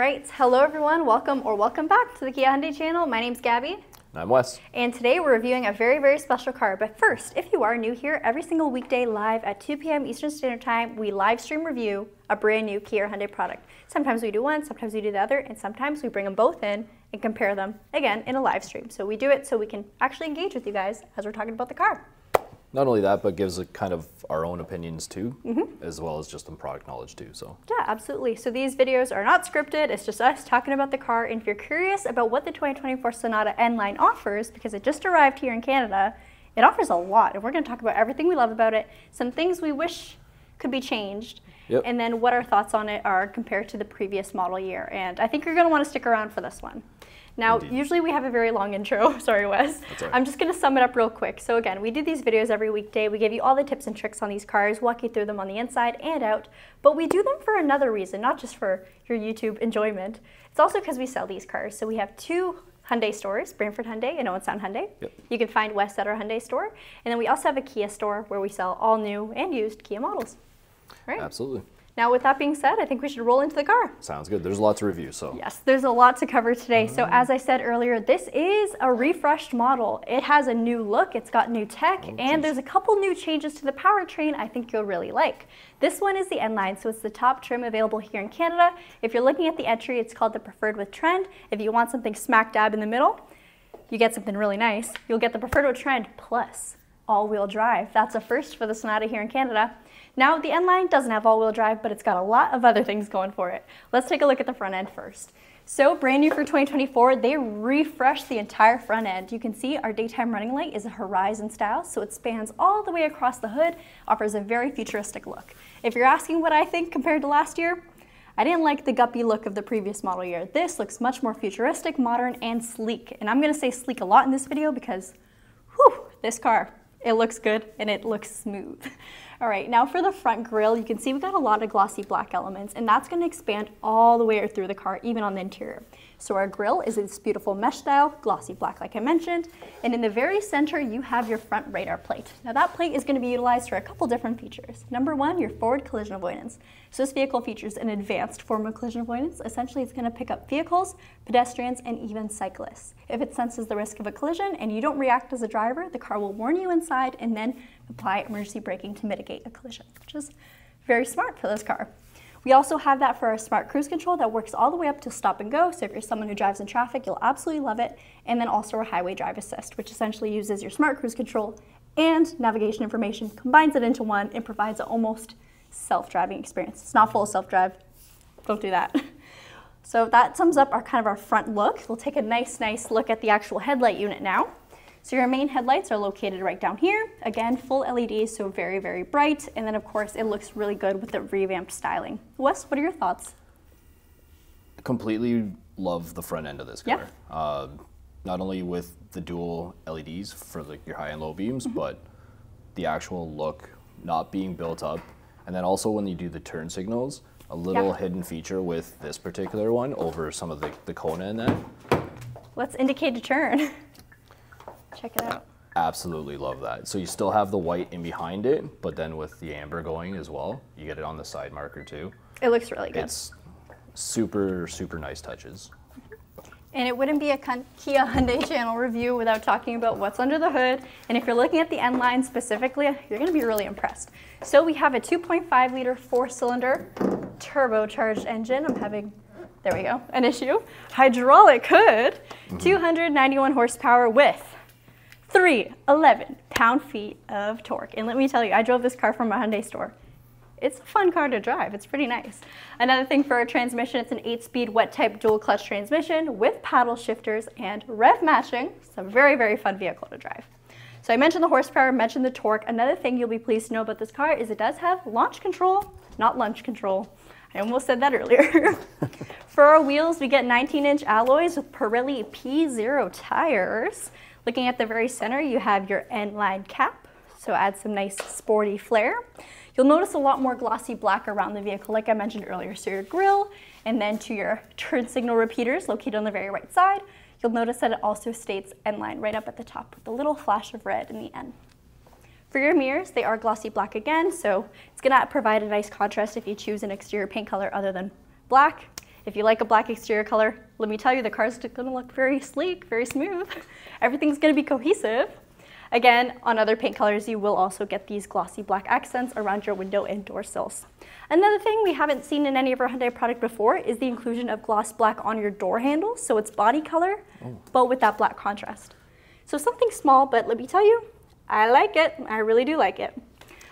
right, hello everyone, welcome or welcome back to the Kia Hyundai channel. My name's Gabi. I'm Wes. And today we're reviewing a very, very special car. But first, if you are new here, every single weekday live at 2 p.m. Eastern Standard Time, we live stream review a brand new Kia Hyundai product. Sometimes we do one, sometimes we do the other, and sometimes we bring them both in and compare them, again, in a live stream. So we do it so we can actually engage with you guys as we're talking about the car. Not only that, but gives a kind of our own opinions too, mm-hmm. as well as just some product knowledge too. So yeah, absolutely. So these videos are not scripted. It's just us talking about the car. And if you're curious about what the 2024 Sonata N line offers, because it just arrived here in Canada, it offers a lot. And we're going to talk about everything we love about it, some things we wish could be changed, yep. and then what our thoughts on it are compared to the previous model year. And I think you're going to want to stick around for this one. Now, Indeed. usually we have a very long intro. Sorry, Wes. Right. I'm just going to sum it up real quick. So again, we do these videos every weekday. We give you all the tips and tricks on these cars, walk you through them on the inside and out. But we do them for another reason, not just for your YouTube enjoyment. It's also because we sell these cars. So we have two Hyundai stores, Brantford Hyundai and Owen Sound Hyundai. Yep. You can find Wes at our Hyundai store. And then we also have a Kia store where we sell all new and used Kia models. Right? Absolutely. Now, with that being said, I think we should roll into the car. Sounds good. There's a lot to review, so. Yes, there's a lot to cover today. So mm-hmm. as I said earlier, this is a refreshed model. It has a new look, it's got new tech, oh, and there's a couple new changes to the powertrain I think you'll really like. This one is the N-Line, so it's the top trim available here in Canada. If you're looking at the entry, it's called the Preferred with Trend. If you want something smack dab in the middle, you get something really nice. You'll get the Preferred with Trend plus all-wheel drive. That's a first for the Sonata here in Canada. Now, the N-Line doesn't have all-wheel drive, but it's got a lot of other things going for it. Let's take a look at the front end first. So brand new for 2024, they refreshed the entire front end. You can see our daytime running light is a horizon style, so it spans all the way across the hood, offers a very futuristic look. If you're asking what I think compared to last year, I didn't like the guppy look of the previous model year. This looks much more futuristic, modern, and sleek. And I'm gonna say sleek a lot in this video because, whew, this car, it looks good and it looks smooth. All right, now for the front grille, you can see we've got a lot of glossy black elements and that's gonna expand all the way through the car, even on the interior. So our grille is this beautiful mesh style, glossy black like I mentioned, and in the very center you have your front radar plate. Now that plate is going to be utilized for a couple different features. Number one, your forward collision avoidance. So this vehicle features an advanced form of collision avoidance. Essentially it's going to pick up vehicles, pedestrians, and even cyclists. If it senses the risk of a collision and you don't react as a driver, the car will warn you inside and then apply emergency braking to mitigate a collision, which is very smart for this car. We also have that for our smart cruise control that works all the way up to stop and go. So if you're someone who drives in traffic, you'll absolutely love it. And then also our highway drive assist, which essentially uses your smart cruise control and navigation information, combines it into one, and provides an almost self-driving experience. It's not full self-drive. Don't do that. So that sums up our kind of our front look. We'll take a nice, nice look at the actual headlight unit now. So your main headlights are located right down here. Again, full LEDs, so very, very bright. And then of course, it looks really good with the revamped styling. Wes, what are your thoughts? Completely love the front end of this car. Yeah. Uh, not only with the dual LEDs for like your high and low beams, mm -hmm. but the actual look not being built up. And then also when you do the turn signals, a little yeah. hidden feature with this particular one over some of the, the Kona in that. Let's indicate a turn. Check it out. Absolutely love that. So you still have the white in behind it, but then with the amber going as well, you get it on the side marker too. It looks really good. It's super, super nice touches. And it wouldn't be a Kia Hyundai channel review without talking about what's under the hood. And if you're looking at the N-Line specifically, you're gonna be really impressed. So we have a 2.5 liter four cylinder turbocharged engine. I'm having, there we go, an issue. Hydraulic hood, mm -hmm. 291 horsepower with 311 pound-feet of torque. And let me tell you, I drove this car from a Hyundai store. It's a fun car to drive. It's pretty nice. Another thing for our transmission, it's an 8-speed wet-type dual-clutch transmission with paddle shifters and rev matching. It's a very, very fun vehicle to drive. So I mentioned the horsepower, mentioned the torque. Another thing you'll be pleased to know about this car is it does have launch control, not lunch control. I almost said that earlier. for our wheels, we get 19-inch alloys with Pirelli P Zero tires. Looking at the very center, you have your N-line cap, so add some nice sporty flair. You'll notice a lot more glossy black around the vehicle, like I mentioned earlier. So your grille, and then to your turn signal repeaters located on the very right side, you'll notice that it also states N-line right up at the top with a little flash of red in the N. For your mirrors, they are glossy black again, so it's gonna provide a nice contrast if you choose an exterior paint color other than black. If you like a black exterior color, let me tell you, the car's gonna look very sleek, very smooth. Everything's gonna be cohesive. Again, on other paint colors, you will also get these glossy black accents around your window and door sills. Another thing we haven't seen in any of our Hyundai product before is the inclusion of gloss black on your door handles. So it's body color, oh. but with that black contrast. So something small, but let me tell you, I like it. I really do like it.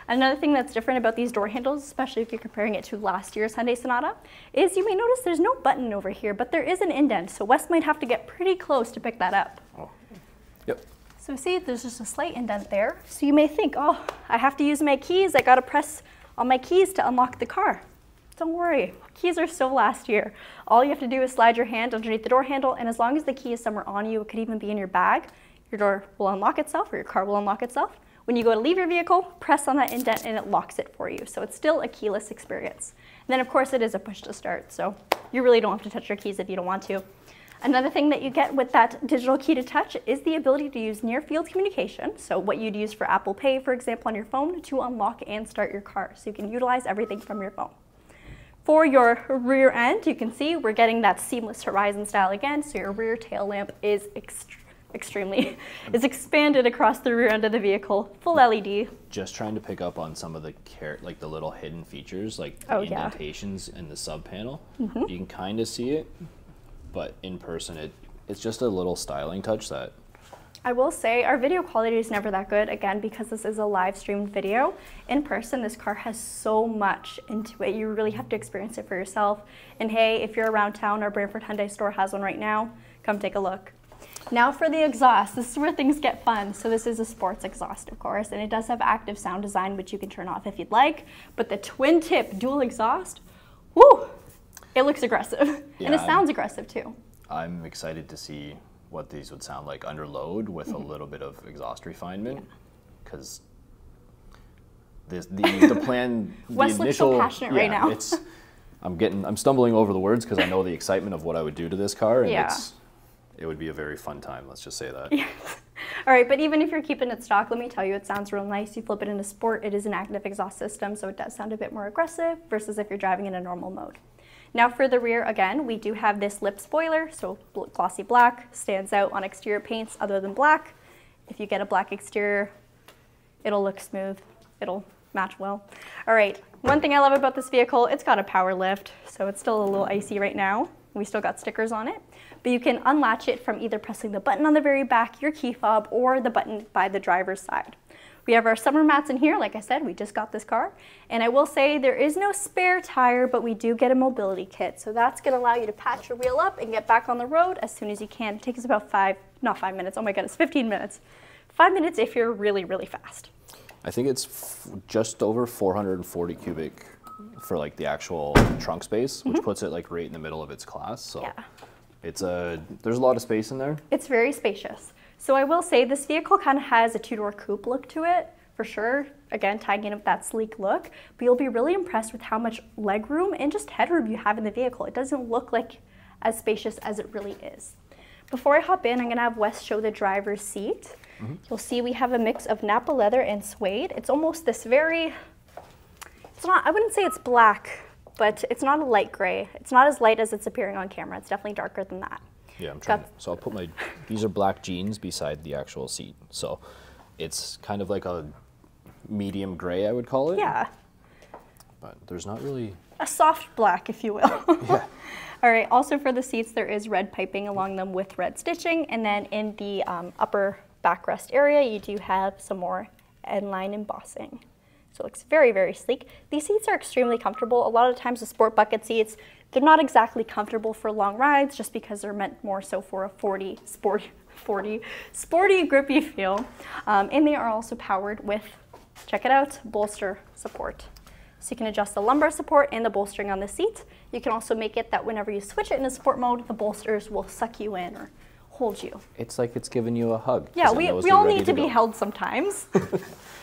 Another thing that's different about these door handles, especially if you're comparing it to last year's Hyundai Sonata, is you may notice there's no button over here, but there is an indent, so Wes might have to get pretty close to pick that up. Oh. Yep. So see, there's just a slight indent there. So you may think, oh, I have to use my keys. I gotta press on my keys to unlock the car. Don't worry, keys are still last year. All you have to do is slide your hand underneath the door handle, and as long as the key is somewhere on you, it could even be in your bag, your door will unlock itself or your car will unlock itself. When you go to leave your vehicle, press on that indent and it locks it for you. So it's still a keyless experience. And then of course it is a push to start, so you really don't have to touch your keys if you don't want to. Another thing that you get with that Digital Key 2 Touch is the ability to use near field communication. So what you'd use for Apple Pay, for example, on your phone to unlock and start your car. So you can utilize everything from your phone. For your rear end, you can see we're getting that seamless horizon style again. So your rear tail lamp is extremely, is expanded across the rear end of the vehicle, full LED. Just trying to pick up on some of the car- like the little hidden features, like the oh, indentations yeah. in the sub panel. Mm -hmm. You can kind of see it, but in person, it it's just a little styling touch that. I will say our video quality is never that good, again, because this is a live streamed video. In person, this car has so much into it. You really have to experience it for yourself. And hey, if you're around town, our Brantford Hyundai store has one right now. Come take a look. Now for the exhaust, this is where things get fun. So this is a sports exhaust, of course, and it does have active sound design, which you can turn off if you'd like. But the twin tip dual exhaust, whoo, it looks aggressive. Yeah, and it sounds I'm, aggressive too. I'm excited to see what these would sound like under load with mm -hmm. a mm-hmm. little bit of exhaust refinement. Because yeah. the, the plan, Wes the initial, so passionate yeah, right now. it's, I'm getting, I'm stumbling over the words because I know the excitement of what I would do to this car, and yeah. it's, it would be a very fun time. Let's just say that. All right, but even if you're keeping it stock, let me tell you, it sounds real nice. You flip it into sport, it is an active exhaust system, so it does sound a bit more aggressive versus if you're driving in a normal mode. Now for the rear, again, we do have this lip spoiler, so glossy black, stands out on exterior paints other than black. If you get a black exterior, it'll look smooth, it'll match well. All right, one thing I love about this vehicle, it's got a power lift, so it's still a little icy right now. We still got stickers on it, but you can unlatch it from either pressing the button on the very back, your key fob, or the button by the driver's side. We have our summer mats in here. Like I said, we just got this car. And I will say there is no spare tire, but we do get a mobility kit. So that's gonna allow you to patch your wheel up and get back on the road as soon as you can. It takes about five, not five minutes, oh my God, it's 15 minutes. Five minutes if you're really, really fast. I think it's just over 440 cubic for like the actual trunk space, which mm -hmm. puts it like right in the middle of its class. So yeah. it's a, there's a lot of space in there. It's very spacious. So I will say this vehicle kind of has a two-door coupe look to it, for sure. Again, tagging in with that sleek look, but you'll be really impressed with how much legroom and just headroom you have in the vehicle. It doesn't look like as spacious as it really is. Before I hop in, I'm gonna have Wes show the driver's seat. Mm -hmm. You'll see we have a mix of Nappa leather and suede. It's almost this very, it's not, I wouldn't say it's black, but it's not a light gray. It's not as light as it's appearing on camera. It's definitely darker than that. Yeah, I'm trying. To, so I'll put my. These are black jeans beside the actual seat, so it's kind of like a medium gray, I would call it. Yeah. But there's not really. A soft black, if you will. yeah. All right. Also for the seats, there is red piping along them with red stitching, and then in the um, upper backrest area, you do have some more N-line embossing. So it looks very, very sleek. These seats are extremely comfortable. A lot of times the sport bucket seats, they're not exactly comfortable for long rides just because they're meant more so for a 40 sporty, 40 sporty grippy feel. Um, and they are also powered with, check it out, bolster support. So you can adjust the lumbar support and the bolstering on the seat. You can also make it that whenever you switch it into sport mode, the bolsters will suck you in or hold you. It's like it's giving you a hug. Yeah, we, we all need to, to be held sometimes.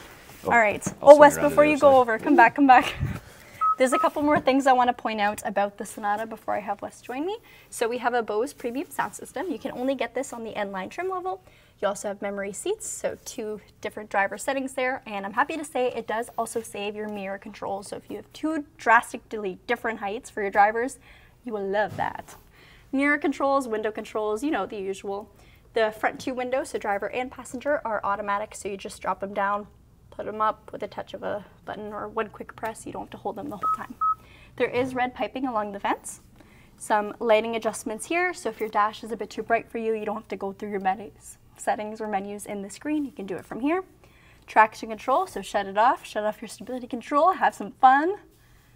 oh, all right. Oh, Wes, before you go over, come back, come back. There's a couple more things I want to point out about the Sonata before I have Wes join me. So we have a Bose premium sound system. You can only get this on the N-Line trim level. You also have memory seats, so two different driver settings there. And I'm happy to say it does also save your mirror controls. So if you have two drastically different heights for your drivers, You will love that. Mirror controls, window controls, you know, the usual. The front two windows, so driver and passenger, are automatic, so you just drop them down, put them up with a touch of a button or one quick press. You don't have to hold them the whole time. There is red piping along the vents. Some lighting adjustments here, so if your dash is a bit too bright for you, you don't have to go through your menus, settings or menus in the screen. You can do it from here. Traction control, so shut it off, shut off your stability control, have some fun,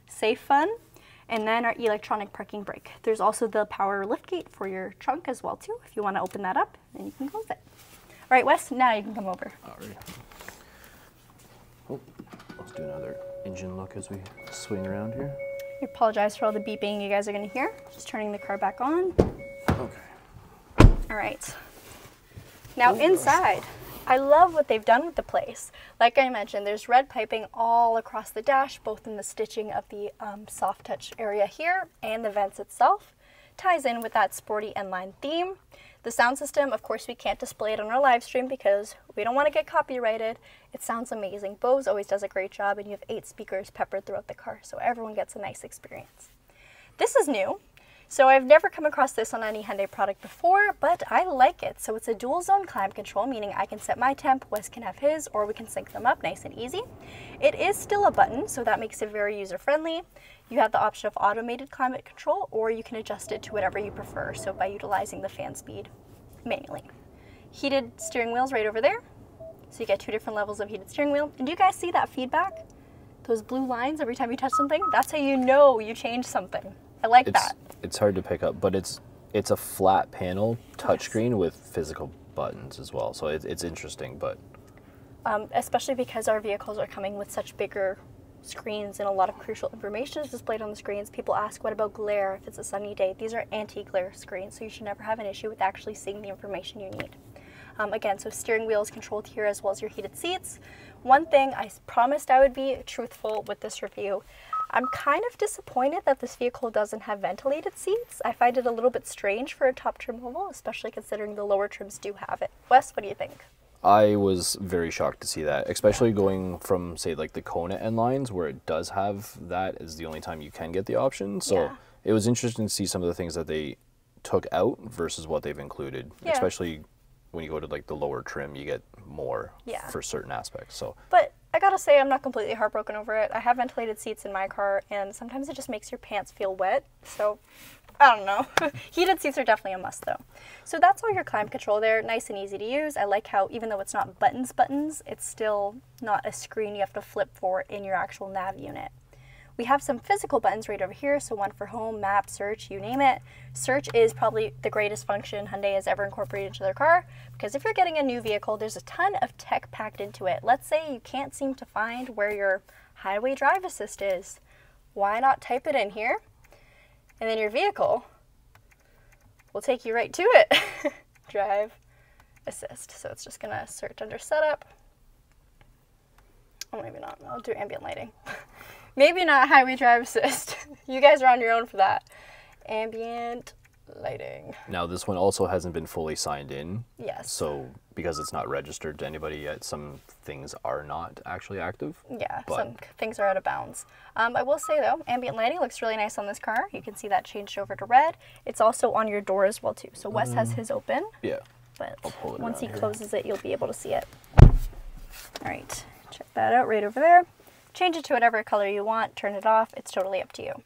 safe fun and then our electronic parking brake. There's also the power liftgate for your trunk as well too, if you want to open that up, and you can close it. All right, Wes, now you can come over. All right. Do another engine look as we swing around here. I apologize for all the beeping you guys are going to hear. Just turning the car back on. Okay. All right. Now Oh, inside, I love what they've done with the place. Like I mentioned, there's red piping all across the dash, both in the stitching of the um, soft touch area here and the vents itself. Ties in with that sporty N-line theme. The sound system, of course, we can't display it on our live stream because we don't want to get copyrighted. It sounds amazing. Bose always does a great job, and you have eight speakers peppered throughout the car, so everyone gets a nice experience. This is new. So I've never come across this on any Hyundai product before, but I like it. So it's a dual zone climate control, meaning I can set my temp, Wes can have his, or we can sync them up nice and easy. It is still a button, so that makes it very user friendly. You have the option of automated climate control, or you can adjust it to whatever you prefer, so by utilizing the fan speed manually. Heated steering wheels right over there. So you get two different levels of heated steering wheel. And do you guys see that feedback? Those blue lines every time you touch something? That's how you know you changed something. I like It's that. It's hard to pick up, but it's it's a flat panel touchscreen with physical buttons as well. So it, it's interesting, but um, especially because our vehicles are coming with such bigger screens and a lot of crucial information is displayed on the screens. People ask, what about glare if it's a sunny day? These are anti-glare screens, so you should never have an issue with actually seeing the information you need. Um, again, so steering wheel is controlled here as well as your heated seats. One thing I promised I would be truthful with this review. I'm kind of disappointed that this vehicle doesn't have ventilated seats. I find it a little bit strange for a top trim level, especially considering the lower trims do have it. Wes, what do you think? I was very shocked to see that, especially going from say like the Kona N lines where it does have that is the only time you can get the option. So Yeah. it was interesting to see some of the things that they took out versus what they've included. Yeah. Especially when you go to like the lower trim, you get more Yeah. for certain aspects. So But I gotta say, I'm not completely heartbroken over it. I have ventilated seats in my car, and sometimes it just makes your pants feel wet. So, I don't know. Heated seats are definitely a must, though. So that's all your climate control there. Nice and easy to use. I like how, even though it's not buttons buttons, it's still not a screen you have to flip for in your actual nav unit. We have some physical buttons right over here, so one for home, map, search, you name it. Search is probably the greatest function Hyundai has ever incorporated into their car because if you're getting a new vehicle, there's a ton of tech packed into it. Let's say you can't seem to find where your highway drive assist is. Why not type it in here? And then your vehicle will take you right to it. drive assist. So it's just gonna search under setup. Oh, maybe not. I'll do ambient lighting. maybe not highway drive assist. you guys are on your own for that. Ambient lighting. now this one also hasn't been fully signed in. Yes. So because it's not registered to anybody yet, some things are not actually active. Yeah, But- some things are out of bounds. Um, I will say though, ambient lighting looks really nice on this car. You can see that changed over to red. It's also on your door as well too. So Wes has his open, Yeah. but I'll pull it once he here. closes it, you'll be able to see it. All right, check that out right over there. Change it to whatever color you want. Turn it off. It's totally up to you.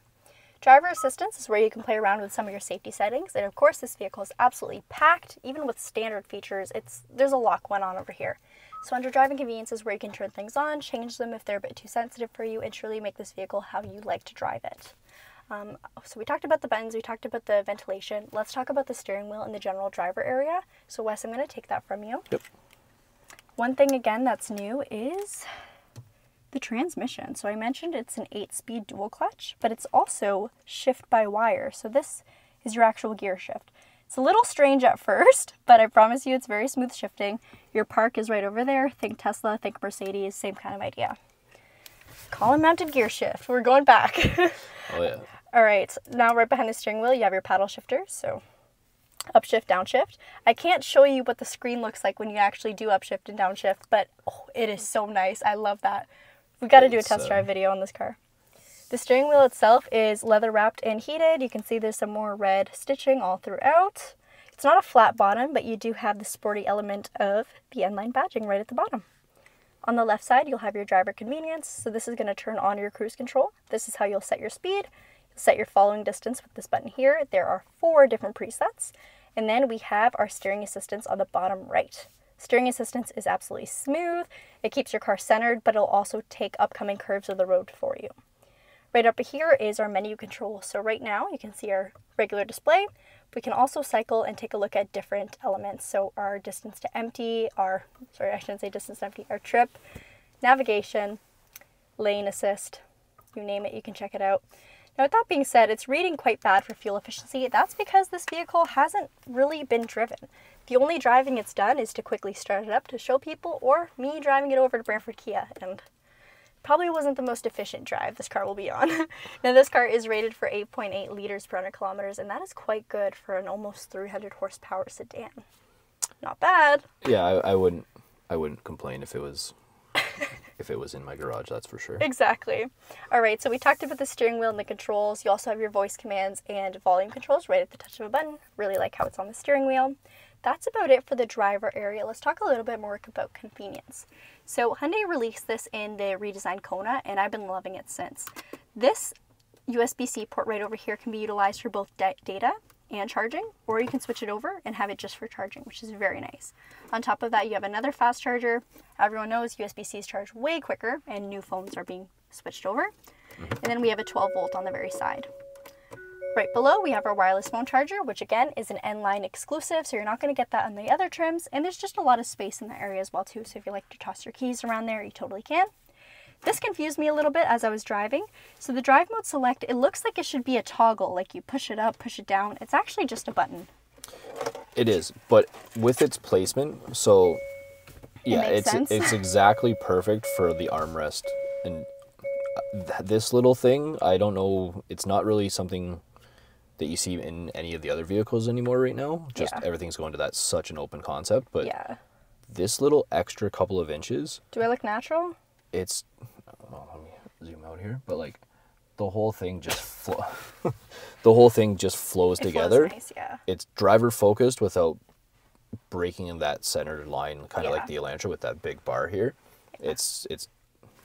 Driver assistance is where you can play around with some of your safety settings. And of course, this vehicle is absolutely packed. Even with standard features, it's there's a lock one on over here. So under driving convenience is where you can turn things on, change them if they're a bit too sensitive for you, and truly make this vehicle how you like to drive it. Um, so we talked about the buttons, we talked about the ventilation. Let's talk about the steering wheel and the general driver area. So Wes, I'm going to take that from you. Yep. One thing again that's new is the transmission. So I mentioned it's an 8-speed dual clutch, but it's also shift by wire. So this is your actual gear shift. It's a little strange at first, but I promise you it's very smooth shifting. Your park is right over there. Think Tesla, think Mercedes, same kind of idea. Column mounted gear shift. We're going back. Oh yeah. All right, now right behind the steering wheel, you have your paddle shifters. So upshift, downshift. I can't show you what the screen looks like when you actually do upshift and downshift, but oh, it is so nice. I love that. We got to do a test uh, drive video on this car. The steering wheel itself is leather wrapped and heated. You can see there's some more red stitching all throughout. It's not a flat bottom, but you do have the sporty element of the N-line badging right at the bottom. On the left side, you'll have your driver convenience. So this is going to turn on your cruise control. This is how you'll set your speed. You'll set your following distance with this button here. There are four different presets. And then we have our steering assistance on the bottom right. Steering assistance is absolutely smooth. It keeps your car centered, but it'll also take upcoming curves of the road for you. Right up here is our menu control. So right now you can see our regular display. We can also cycle and take a look at different elements. So our distance to empty, our, sorry, I shouldn't say distance to empty, our trip, navigation, lane assist, you name it, you can check it out. Now with that being said, it's reading quite bad for fuel efficiency. That's because this vehicle hasn't really been driven. The only driving it's done is to quickly start it up to show people or me driving it over to Brantford Kia and probably wasn't the most efficient drive this car will be on. now this car is rated for 8.8 liters per 100 kilometers and that is quite good for an almost 300 horsepower sedan. Not bad. Yeah, I, I wouldn't I wouldn't complain if it was if it was in my garage, that's for sure. Exactly. All right, so we talked about the steering wheel and the controls. You also have your voice commands and volume controls right at the touch of a button. Really like how it's on the steering wheel. That's about it for the driver area. Let's talk a little bit more about convenience. So Hyundai released this in the redesigned Kona, and I've been loving it since. This USB-C port right over here can be utilized for both data and charging, or you can switch it over and have it just for charging, which is very nice. On top of that, you have another fast charger. Everyone knows USB-Cs charge way quicker, and new phones are being switched over. Mm-hmm. And then we have a 12 volt on the very side. Right below, we have our wireless phone charger, which again is an N-line exclusive, so you're not going to get that on the other trims. And there's just a lot of space in the area as well too, so if you like to toss your keys around there, you totally can. This confused me a little bit as I was driving. So the drive mode select, it looks like it should be a toggle, like you push it up, push it down. It's actually just a button. It is, but with its placement, so yeah, it it's sense. it's exactly perfect for the armrest. And uh, this little thing, I don't know, it's not really something that you see in any of the other vehicles anymore right now. Just yeah. everything's going to that such an open concept. But yeah. this little extra couple of inches. Do I look natural? It's. Well, let me zoom out here. But like, the whole thing just flow. the whole thing just flows it together. Flows nice, yeah. It's driver focused without breaking in that center line, kind of yeah. like the Elantra with that big bar here. It's it's.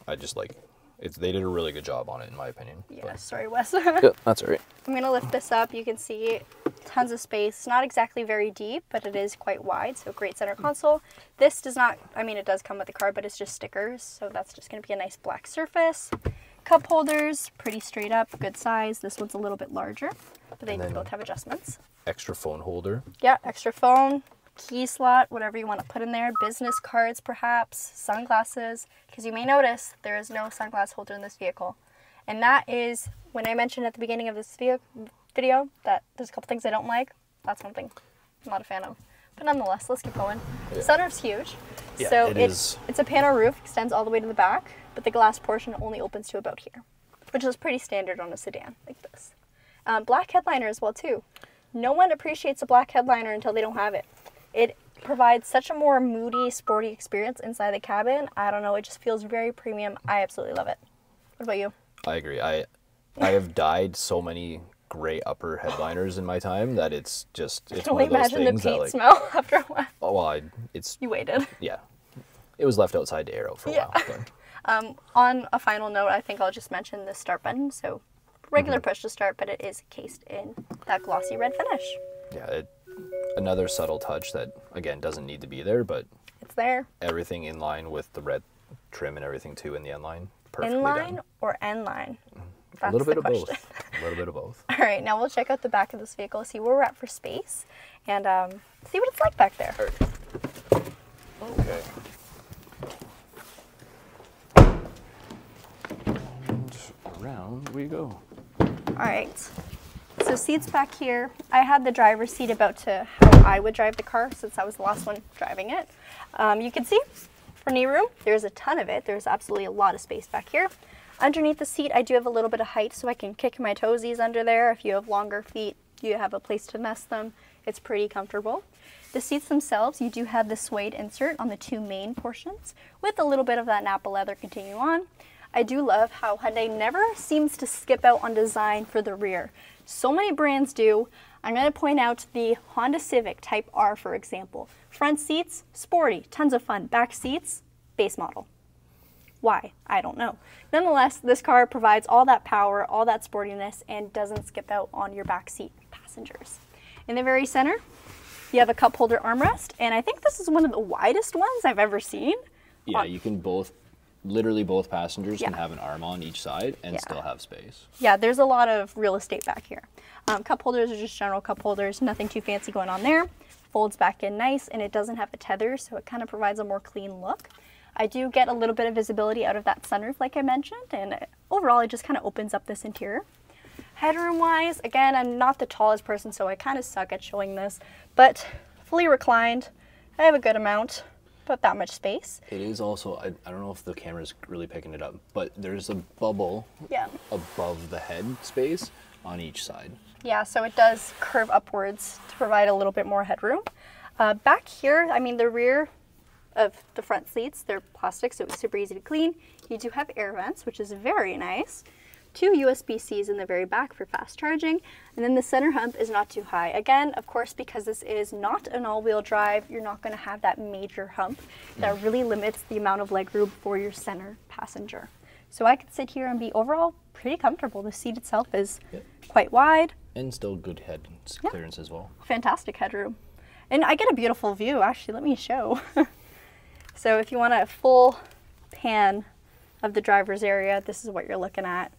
I just like it's, they did a really good job on it, in my opinion. Yeah, but. sorry, Wes. yeah, that's all right. I'm going to lift this up. You can see tons of space. It's not exactly very deep, but it is quite wide, so great center console. This does not, I mean, it does come with the car, but it's just stickers, so that's just going to be a nice black surface. Cup holders, pretty straight up, good size. This one's a little bit larger, but they both have adjustments. Extra phone holder. Yeah, extra phone key slot, whatever you want to put in there, business cards perhaps, sunglasses, because you may notice there is no sunglass holder in this vehicle. And that is, when I mentioned at the beginning of this video that there's a couple things I don't like, that's one thing I'm not a fan of. But nonetheless, let's keep going. Yeah. Sunroof's huge. Yeah, so it it's, it's a panel roof, extends all the way to the back, but the glass portion only opens to about here, which is pretty standard on a sedan like this. Um, black headliner as well too. No one appreciates a black headliner until they don't have it. It provides such a more moody, sporty experience inside the cabin. I don't know, it just feels very premium. I absolutely love it. What about you? I agree. I I have dyed so many gray upper headliners in my time that it's just it's can only imagine the paint that, like, smell after a while. Oh well, I, it's you waited. Yeah, it was left outside to air out for a yeah. while. Um, on a final note, I think I'll just mention the start button. So regular mm-hmm. push to start, but it is cased in that glossy red finish. Yeah, it another subtle touch that again doesn't need to be there, but it's there. Everything in line with the red trim and everything too in the end line. Perfectly Inline done. or end line? a little bit of question. both. A little bit of both. All right, now we'll check out the back of this vehicle, see where we're at for space, and um, see what it's like back there. Okay. And around we go. All right. So seats back here. I had the driver's seat about to how I would drive the car since I was the last one driving it. Um, you can see for knee room, there's a ton of it. There's absolutely a lot of space back here. Underneath the seat, I do have a little bit of height so I can kick my toesies under there. If you have longer feet, you have a place to nest them. It's pretty comfortable. The seats themselves, you do have the suede insert on the two main portions with a little bit of that Nappa leather continue on. I do love how Hyundai never seems to skip out on design for the rear. So many brands do. I'm going to point out the Honda Civic Type R, for example. Front seats, sporty, tons of fun. Back seats, base model. Why? I don't know. Nonetheless, this car provides all that power, all that sportiness, and doesn't skip out on your back seat passengers. In the very center, you have a cup holder armrest, and I think this is one of the widest ones I've ever seen. Yeah, uh, you can both, literally both passengers can have an arm on each side and Yeah. still have space. Yeah, there's a lot of real estate back here. Um, cup holders are just general cup holders, nothing too fancy going on there. Folds back in nice, and it doesn't have a tether, so it kind of provides a more clean look. I do get a little bit of visibility out of that sunroof, like I mentioned, and overall, it just kind of opens up this interior. Headroom wise, again, I'm not the tallest person, so I kind of suck at showing this, but fully reclined, I have a good amount, that much space. It is also, I, I don't know if the camera's really picking it up, but there's a bubble Yeah. above the head space on each side. Yeah, so it does curve upwards to provide a little bit more headroom. Uh, back here, I mean, the rear of the front seats, they're plastic, so it's super easy to clean. You do have air vents, which is very nice. Two USB-Cs in the very back for fast charging. And then the center hump is not too high. Again, of course, because this is not an all-wheel drive, you're not going to have that major hump that really limits the amount of legroom for your center passenger. So I could sit here and be overall pretty comfortable. The seat itself is Yep. quite wide, And still good head clearance as well. fantastic headroom. And I get a beautiful view, actually, let me show. so if you want a full pan of the driver's area, this is what you're looking at.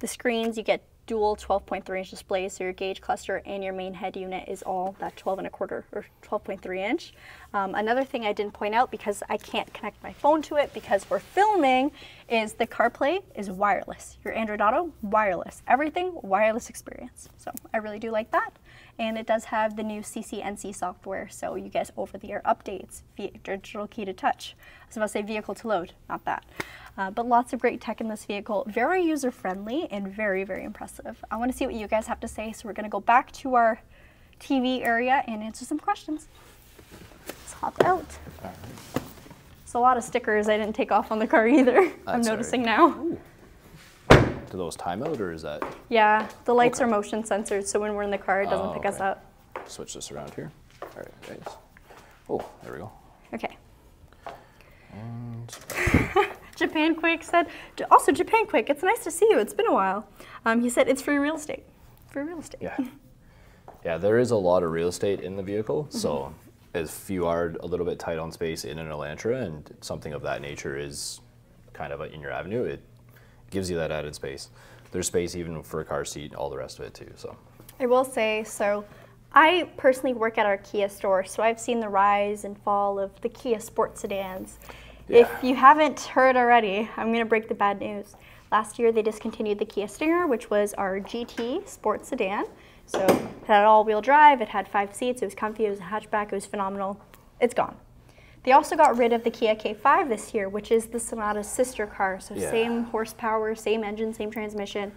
The screens, you get dual 12.3 inch displays, so your gauge cluster and your main head unit is all that 12 and a quarter or 12.3 inch. Um, another thing I didn't point out because I can't connect my phone to it because we're filming is the CarPlay is wireless. Your Android Auto, wireless. Everything, wireless experience. So I really do like that. And it does have the new CCNC software, so you get over-the-air updates, via Digital Key 2 Touch. I was about to say vehicle to load, not that. Uh, but lots of great tech in this vehicle. Very user-friendly and very, very impressive. I want to see what you guys have to say, so we're going to go back to our TV area and answer some questions. Let's hop out. There's a lot of stickers I didn't take off on the car either. I'm noticing right. now. Do those time out or is that, Yeah, the lights Okay. are motion sensors, so when we're in the car, it doesn't Oh, pick us up. switch this around here? All right, guys. Oh, there we go. Okay. And Japan Quake said, also Japan Quake, it's nice to see you. It's been a while. Um, he said it's free real estate. Free real estate. yeah. Yeah, there is a lot of real estate in the vehicle, Mm-hmm. so if you are a little bit tight on space in an Elantra and something of that nature is kind of in your avenue, it gives you that added space. There's space even for a car seat, all the rest of it too. So I will say, so I personally work at our Kia store, so I've seen the rise and fall of the Kia sports sedans. If you haven't heard already, I'm going to break the bad news. Last year they discontinued the Kia Stinger, which was our GT sports sedan. So it had all-wheel drive, it had five seats, it was comfy, it was a hatchback, it was phenomenal. It's gone. They also got rid of the Kia K5 this year, which is the Sonata's sister car. So Yeah. same horsepower, same engine, same transmission,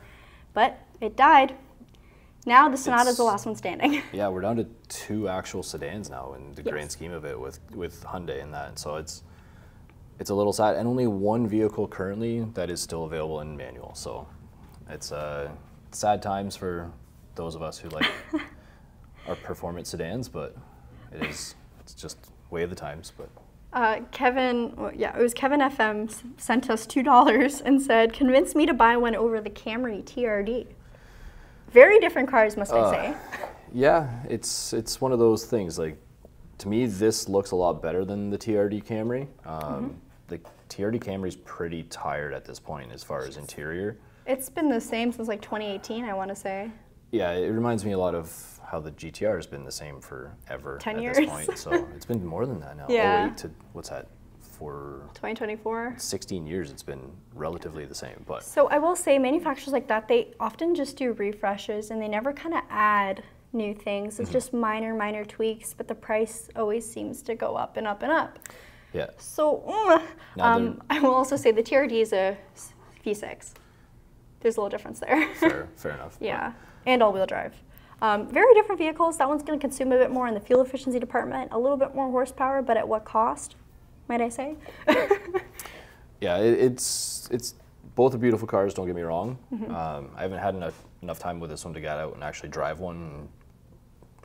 but it died. Now the Sonata is the last one standing. yeah, we're down to two actual sedans now in the Yes. grand scheme of it with with Hyundai and that. So it's it's a little sad, and only one vehicle currently that is still available in manual. So it's uh, sad times for those of us who like our performance sedans, but it is it's just way of the times. But Uh, Kevin, well, yeah, it was Kevin FM s- sent us two dollars and said, "Convince me to buy one over the Camry TRD." Very different cars, must I Uh, say. yeah, it's it's one of those things. Like to me, this looks a lot better than the TRD Camry. Um, The TRD Camry is pretty tired at this point as far as interior. It's been the same since like 2018, I want to say. Yeah, it reminds me a lot of how the GTR has been the same forever 10 at years. this point. So it's been more than that now. Yeah. 08 to what's that? For 2024. 16 years, it's been relatively the same. But So I will say, manufacturers like that, they often just do refreshes and they never kind of add new things. It's just minor, minor tweaks, but the price always seems to go up and up and up. yeah, So mm, um, I will also say the TRD is a v6 There's a little difference there. fair, fair enough. But yeah, and all-wheel drive. Um, very different vehicles. That one's going to consume a bit more in the fuel efficiency department, a little bit more horsepower, but at what cost, might I say? Yeah, it, it's it's both are beautiful cars. Don't get me wrong. Mm-hmm. Um, I haven't had enough enough time with this one to get out and actually drive one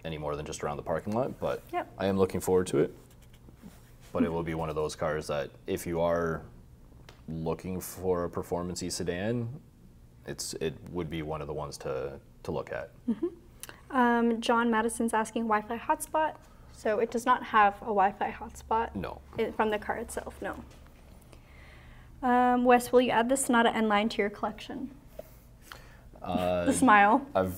any more than just around the parking lot. But yep. I am looking forward to it. But it will be one of those cars that if you are looking for a performancey sedan, it's it would be one of the ones to to look at. Mm-hmm. Um, John Madison's asking Wi-Fi hotspot. So it does not have a Wi-Fi hotspot. No. from the car itself, no. Um, Wes, will you add the Sonata N line to your collection? Uh, the smile. I've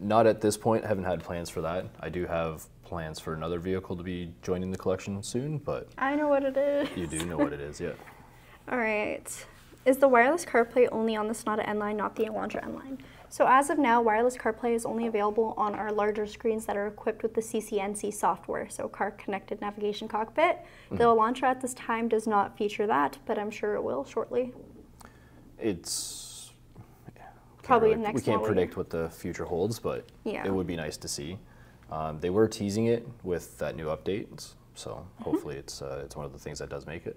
not at this point. I haven't had plans for that. I do have plans for another vehicle to be joining the collection soon, but I know what it is. You do know what it is, yeah. All right. Is the wireless CarPlay only on the Sonata N line, not the Elantra N line? So as of now, wireless CarPlay is only available on our larger screens that are equipped with the CCNC software, so Car Connected Navigation Cockpit. Mm-hmm. The Elantra at this time does not feature that, but I'm sure it will shortly. It's probably really, next. We can't predict what the future holds, but yeah. it would be nice to see. Um, they were teasing it with that new update, so mm-hmm. hopefully it's uh, it's one of the things that does make it.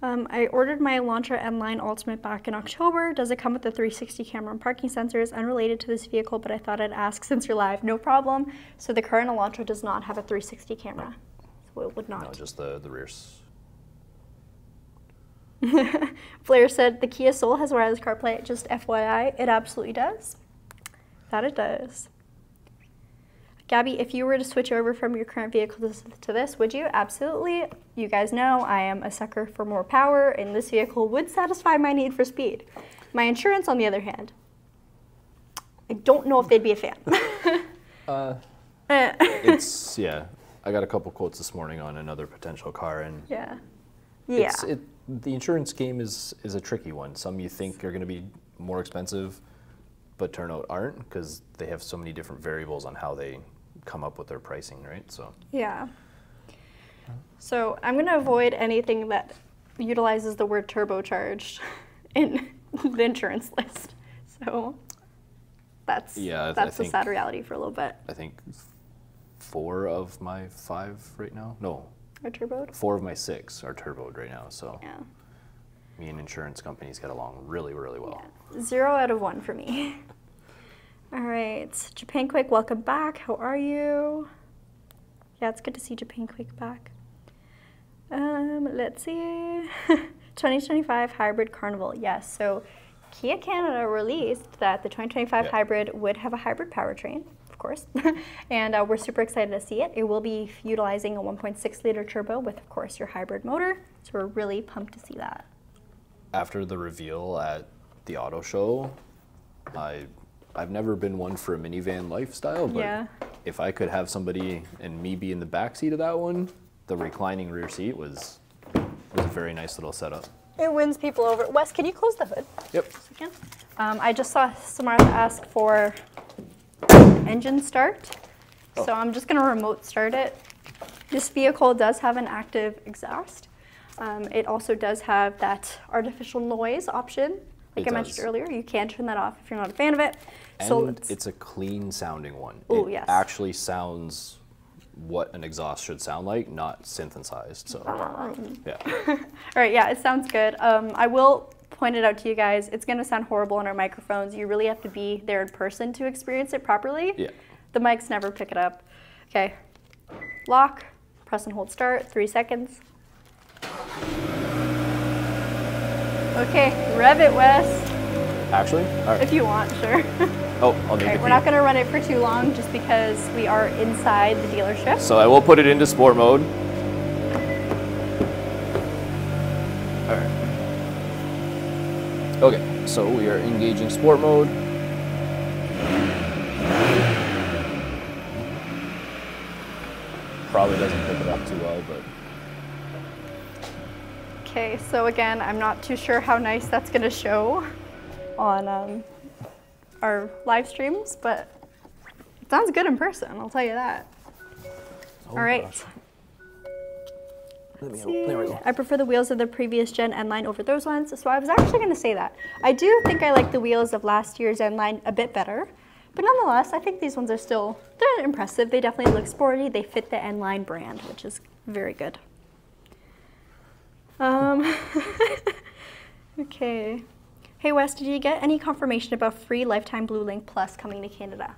Um, I ordered my Elantra N-Line Ultimate back in October. Does it come with the 360 camera and parking sensors? Unrelated to this vehicle, but I thought I'd ask since you're live. No problem. So the current Elantra does not have a 360 camera. So it would not. No, just the, the rears. Blair said the Kia Soul has wireless CarPlay. Just FYI, it absolutely does. That it does. Gabi, if you were to switch over from your current vehicle to this, would you? Absolutely. You guys know I am a sucker for more power, and this vehicle would satisfy my need for speed. My insurance, on the other hand, I don't know if they'd be a fan. uh, it's, yeah. I got a couple quotes this morning on another potential car, and yeah, yeah. It, the insurance game is is a tricky one. Some you think are going to be more expensive, but turn out aren't because they have so many different variables on how they come up with their pricing, right? So yeah. So I'm going to avoid anything that utilizes the word turbocharged in the insurance list. So that's yeah, that's the sad reality for a little bit. I think four of my five right now. No. Are turboed? Four of my six are turboed right now. So yeah. me and insurance companies get along really, really well. Yeah. Zero out of one for me. All right, Japan Quake, welcome back. How are you? Yeah, it's good to see Japan Quake back. Um, let's see. 2025 Hybrid Carnival. Yes, so Kia Canada released that the 2025 yeah. hybrid would have a hybrid powertrain, of course, and uh, we're super excited to see it. It will be utilizing a 1.6 liter turbo with, of course, your hybrid motor. So we're really pumped to see that. After the reveal at the auto show, I I've never been one for a minivan lifestyle, but yeah. if I could have somebody and me be in the back seat of that one, the reclining rear seat was was a very nice little setup. It wins people over. Wes, can you close the hood? Yep. Um, I just saw Samantha ask for engine start, oh. so I'm just going to remote start it. This vehicle does have an active exhaust. Um, it also does have that artificial noise option like it I does. mentioned earlier, you can turn that off if you're not a fan of it. And so it's a clean sounding one. Oh, yes. actually sounds what an exhaust should sound like, not synthesized. So, yeah. All right, yeah, it sounds good. Um, I will point it out to you guys. It's going to sound horrible on our microphones. You really have to be there in person to experience it properly. Yeah. The mics never pick it up. Okay. Lock, press and hold start, three seconds. Okay, rev it, Wes. Actually? If you want, sure. oh, I'll need okay, We're not going to run it for too long just because we are inside the dealership. So I will put it into sport mode. Alright. Okay, so we are engaging sport mode. Probably doesn't pick it up too well, but Okay, so again, I'm not too sure how nice that's gonna show on um, our live streams, but it sounds good in person, I'll tell you that. Oh, All right. Gosh. There we go. I prefer the wheels of the previous gen N-Line over those ones. So I was actually going to say that. I do think I like the wheels of last year's N-Line a bit better. But nonetheless, I think these ones are still, they're impressive. They definitely look sporty. They fit the N-Line brand, which is very good. Um, Okay. Hey Wes, did you get any confirmation about free lifetime Blue Link Plus coming to Canada?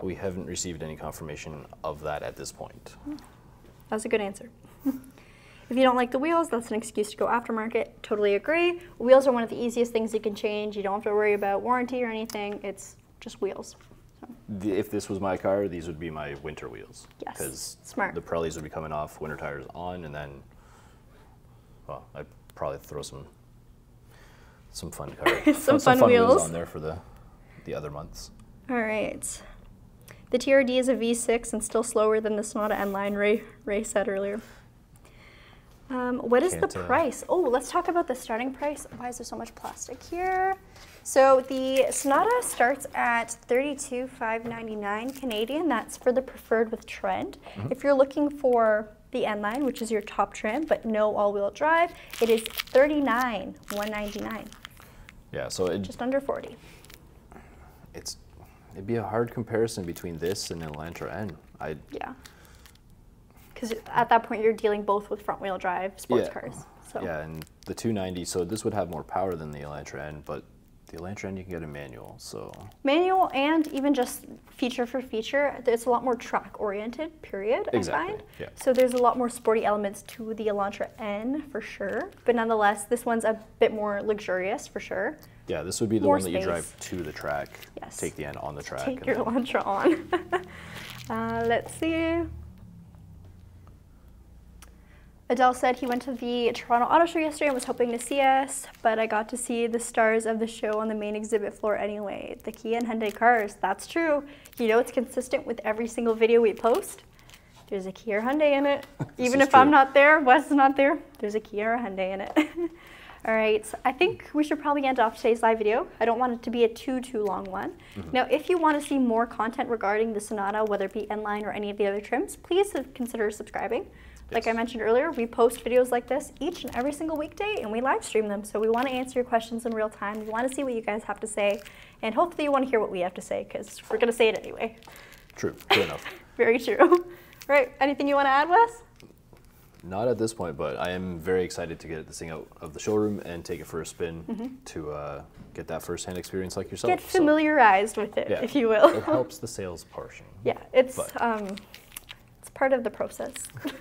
We haven't received any confirmation of that at this point. That was a good answer. if you don't like the wheels, that's an excuse to go aftermarket. Totally agree. Wheels are one of the easiest things you can change. You don't have to worry about warranty or anything. It's just wheels. So. If this was my car, these would be my winter wheels. Yes, Because smart. the Pirellis would be coming off, winter tires on, and then, well, I'd probably throw some some fun car, Some fun wheels. on there for the the other months. All right. The TRD is a V6 and still slower than the Sonata N line Ray, Ray said earlier. Um, what is Can't, the uh, price? Oh, let's talk about the starting price. Why is there so much plastic here? So the Sonata starts at 32,599 Canadian. That's for the preferred with trend. Mm-hmm. If you're looking for the N line, which is your top trim, but no all-wheel drive, it is 39,199, Yeah, so it, just under 40. it's it'd be a hard comparison between this and an Elantra N. I Yeah. Because at that point, you're dealing both with front wheel drive sports Yeah. cars. So yeah, and the 290. So this would have more power than the Elantra N, but the Elantra N you can get a manual. So manual and even just feature for feature, it's a lot more track oriented. Period. Exactly, I find. yeah. So there's a lot more sporty elements to the Elantra N for sure. But nonetheless, this one's a bit more luxurious for sure. yeah, this would be the More one that you drive to the track. Yes. Take the N on the track. Take your then- Elantra on. uh, let's see. Adele said he went to the Toronto Auto Show yesterday and was hoping to see us, but I got to see the stars of the show on the main exhibit floor anyway. The Kia and Hyundai cars. That's true. You know it's consistent with every single video we post. There's a Kia or Hyundai in it. Even if I'm not there, Wes is not there, there's a Kia or a Hyundai in it. All right, so I think we should probably end off today's live video. I don't want it to be a too, too long one. Mm-hmm. Now, if you want to see more content regarding the Sonata, whether it be N-Line or any of the other trims, please consider subscribing. Like I mentioned earlier, we post videos like this each and every single weekday and we live stream them. So we want to answer your questions in real time. We want to see what you guys have to say. And hopefully you want to hear what we have to say because we're going to say it anyway. True. Good enough. Very true. right, anything you want to add, Wes? Not at this point, but I am very excited to get this thing out of the showroom and take it for a spin to uh, get that first-hand experience like yourself. Get So, familiarized with it, yeah, if you will. it helps the sales portion. Yeah, it's But- um, it's part of the process.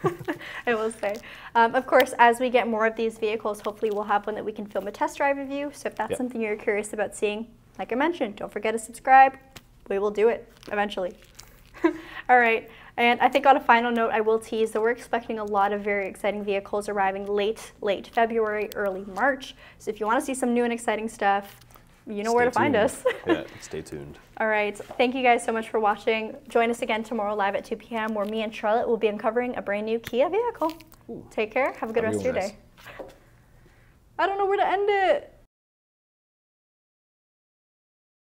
I will say. Um, of course, as we get more of these vehicles, hopefully we'll have one that we can film a test drive of you. So if that's Yep. something you're curious about seeing, like I mentioned, don't forget to subscribe. We will do it eventually. All right. And I think on a final note, I will tease that we're expecting a lot of very exciting vehicles arriving late, late February, early March. So if you want to see some new and exciting stuff, you know where to Stay find us. yeah, stay tuned. All right. Thank you guys so much for watching. Join us again tomorrow live at 2 p.m. where me and Charlotte will be uncovering a brand new Kia vehicle. Take care. Have a good rest of your good day. I don't know where to end it.